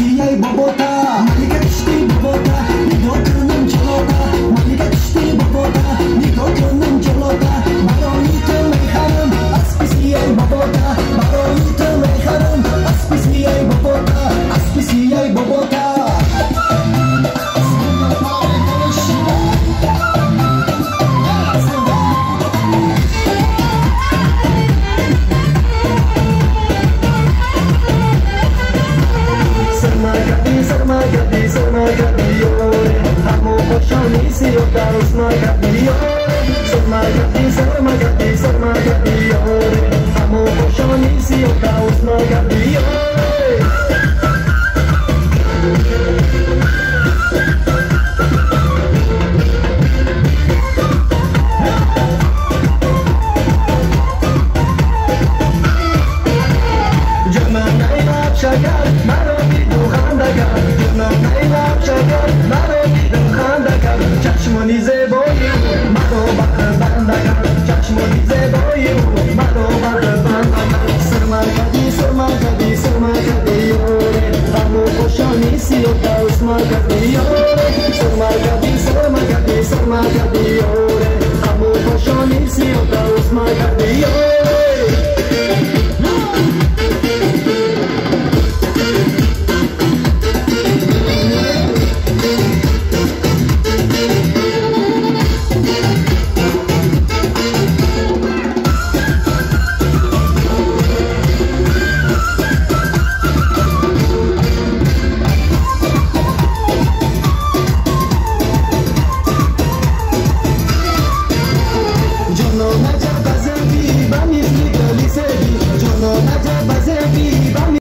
сияй, бобота. Sarma Gabi, Sarma duhan da gar Džama najlepša gar, narodi Sarmagadi, Sarmagadi, Sarmagadi, Sarmagadi, oh.